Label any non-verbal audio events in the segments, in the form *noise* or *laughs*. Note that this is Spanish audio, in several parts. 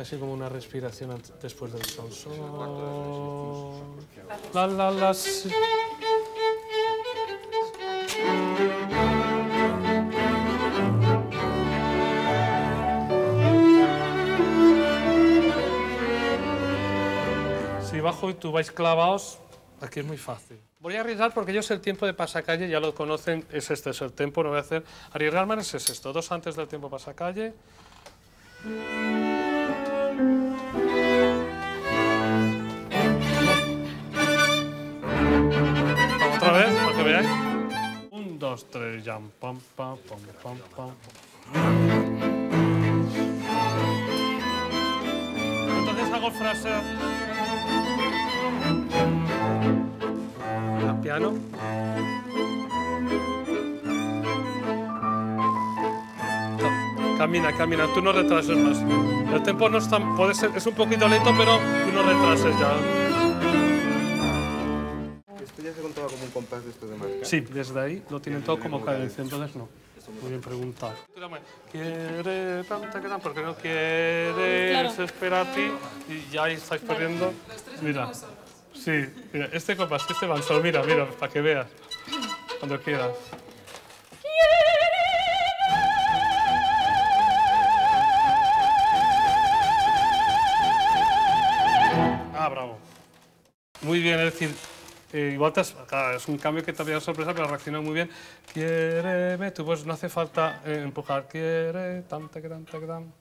así como una respiración después del sol. Sol. La, la, la, si. Si bajo y tú vais clavados, aquí es muy fácil. Voy a arriesgar porque ellos el tiempo de pasacalle ya lo conocen, es este, es el tempo, no voy a hacer. Arriesgarme es esto, dos antes del tiempo pasacalle. Dos, tres, jam, pam, pam, pam, pam, pam. Entonces hago frase. A piano. Ca- Camina, camina, tú no retrases más. El tempo no es tan, puede ser, es un poquito lento, pero tú no retrases ya. Esto ya se contaba como un compás de estos de marca. Sí, desde ahí lo tienen todo como cadencia, entonces no. Muy bien preguntado. Quiere tanta que tan, porque no quieres esperar a ti y ya ahí estáis perdiendo. Mira, sí, mira, este compás, este van solo, mira, mira, para que veas, cuando quieras. Ah, bravo. Muy bien, es decir, eh, igual te has- claro, es un cambio que te había sorpresa, pero reacciona muy bien. Quiere, tú pues no hace falta eh, empujar. Quiere, tanta que tanta que tan.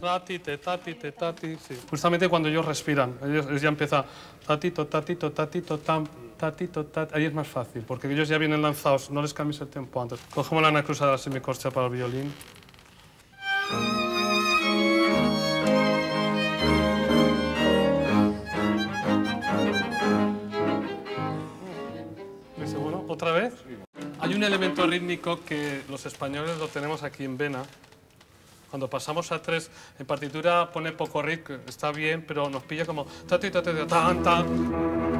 Tati, te, tati, te, tati, sí. Justamente cuando ellos respiran, ellos, ellos ya empieza tatito, tatito, tatito, tam, tatito, tat. Ahí es más fácil, porque ellos ya vienen lanzados, no les cambies el tiempo antes. Cogemos la anacruza de la semicorchea para el violín. ¿Muy seguro? ¿Otra vez? Hay un elemento rítmico que los españoles lo tenemos aquí en vena. Cuando pasamos a tres, en partitura pone poco ritmo, está bien, pero nos pilla como ta ta ti, ta, tan tan.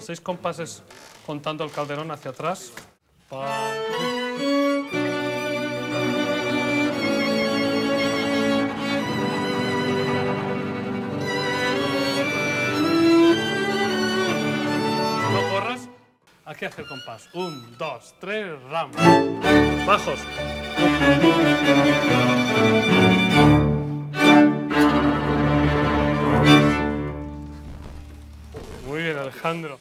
Seis compases contando el calderón hacia atrás. Pa- No corras. Aquí hace el compás. Un, dos, tres, ram. Bajos. Muy bien, Alejandro.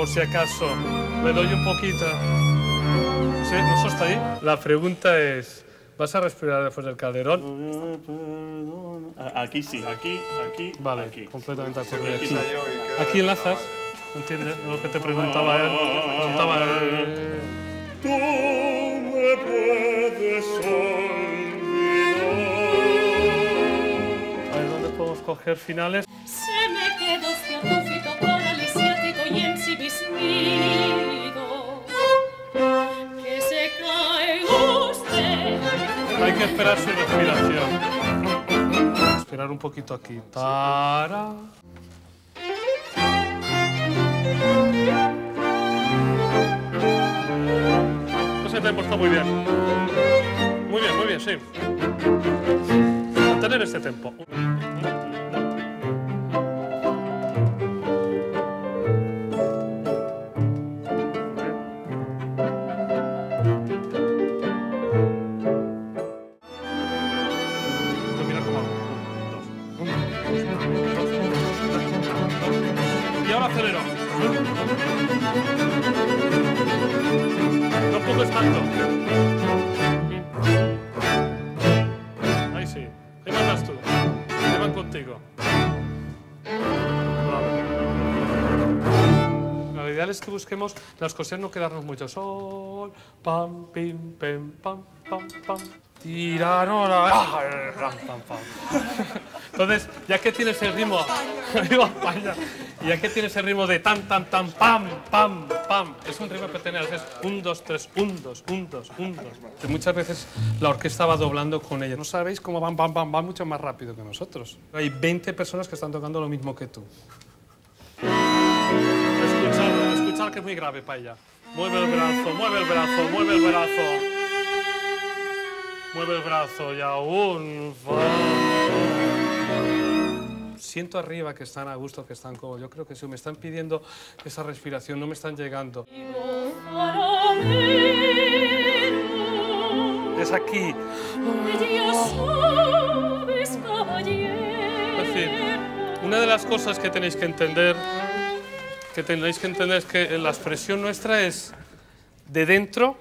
Por si acaso, le doy un poquito. ¿Sí? ¿No eso está ahí? La pregunta es, ¿vas a respirar después del calderón? Aquí sí, aquí, aquí, Vale, aquí. completamente acuerdo. Aquí, aquí enlazas, ¿entiendes? Lo que te preguntaba él. Preguntaba él. Tú me puedes olvidar. A ver, ¿dónde podemos coger finales? Se me quedó científico, Hay que esperar su respiración. Esperar un poquito aquí. Tara. Ese tempo está muy bien. Muy bien, muy bien, sí. Mantener este tempo. Lo ideal es que busquemos las cosas, no quedarnos mucho. Sol, pam, pim, pem, pam, pam, pam. ¡Ah! Entonces, ya que tienes el ritmo, *laughs* ya que tienes el ritmo de tan, tan, tan, pam, pam, pam, es un ritmo que tenés, es un, dos, tres, un, dos, un, dos, un, dos. Que muchas veces la orquesta va doblando con ella. No sabéis cómo van, van, van, van mucho más rápido que nosotros. Hay 20 personas que están tocando lo mismo que tú. Escuchar, escuchar que es muy grave para ella. Mueve el brazo, mueve el brazo, mueve el brazo. Mueve el brazo y aún. Siento arriba que están a gusto, que están como. Yo creo que sí, me están pidiendo esa respiración, no me están llegando. Es aquí. En fin, una de las cosas que tenéis que entender, que tenéis que entender es que la expresión nuestra es de dentro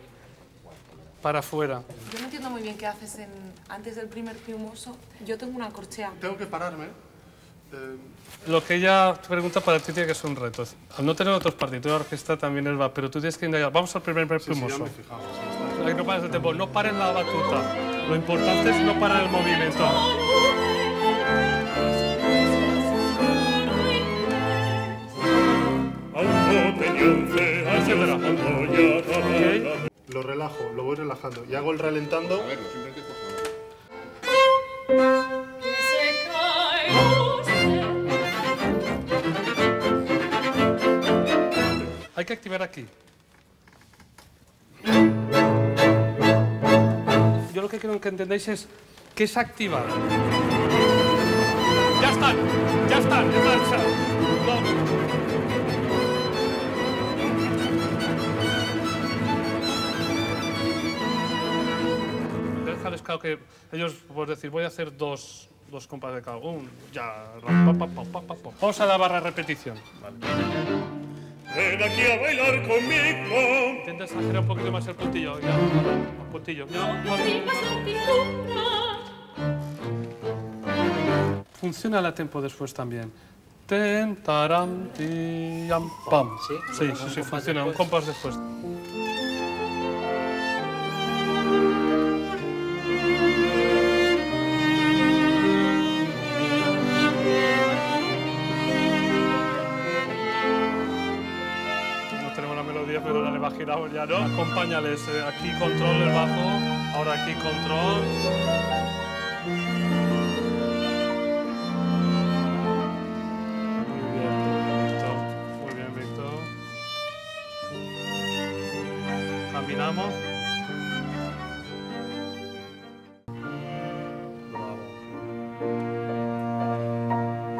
para afuera. Yo no entiendo muy bien qué haces en, antes del primer plumoso. Yo tengo una corchea. Tengo que pararme. Eh, Lo que ella pregunta para ti tiene que ser un reto. Al no tener otros partituras de orquesta también es va, pero tú tienes que indagar. Vamos al primer sí, sí, ya me sí, no pares el tiempo, no pares la batuta. Lo importante es no parar el movimiento. Lo relajo, lo voy relajando. Y hago el ralentando. Que Hay que activar aquí. Yo lo que quiero que entendáis es qué es activar. Ya están, ya están, en marcha. Claro que ellos, pues decir, voy a hacer dos, dos compas de cada uno. Ya. Vamos a la barra repetición. Ven aquí a bailar conmigo. Intenta exagerar un poquito más el puntillo. Ya, un puntillo. Ya, No digas anticuras. Funciona la tempo después también. Ten, taram, ti, am, pam. Sí, sí, sí, funciona. Un compás después. Melodía, pero la imaginamos ya, ¿no? Acompáñales. eh, aquí control el bajo, ahora aquí control. Muy bien, Víctor. Muy bien, Víctor. Caminamos.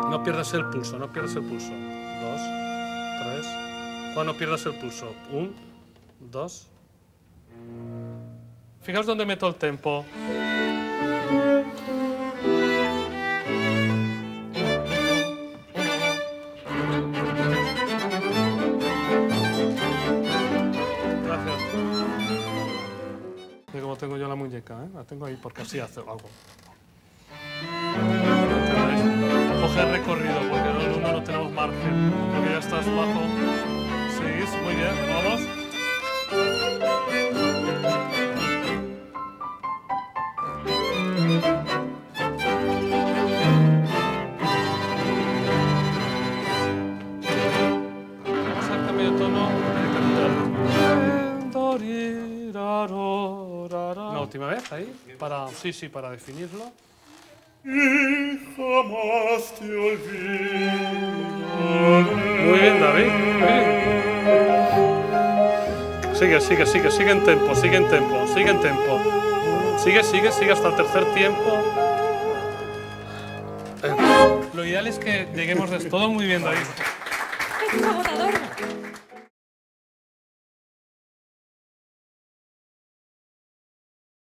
No pierdas el pulso, no pierdas el pulso. Cuando pierdas el pulso. Un, dos. Fijaos dónde meto el tempo. Gracias. Mira cómo tengo yo la muñeca, ¿eh? La tengo ahí porque así hace algo. Coge recorrido porque no, en uno no tenemos margen. Porque ya estás bajo. Bien, vamos. La última vez, ahí. Para, sí, sí, para definirlo. Y jamás te olvidaré. Muy bien, David. Muy bien. Sigue, sigue, sigue, sigue en tempo, sigue en tempo, sigue en tempo. Sigue, sigue, sigue hasta el tercer tiempo. Eh, Lo ideal es que lleguemos de todo muy bien, David. Es agotador.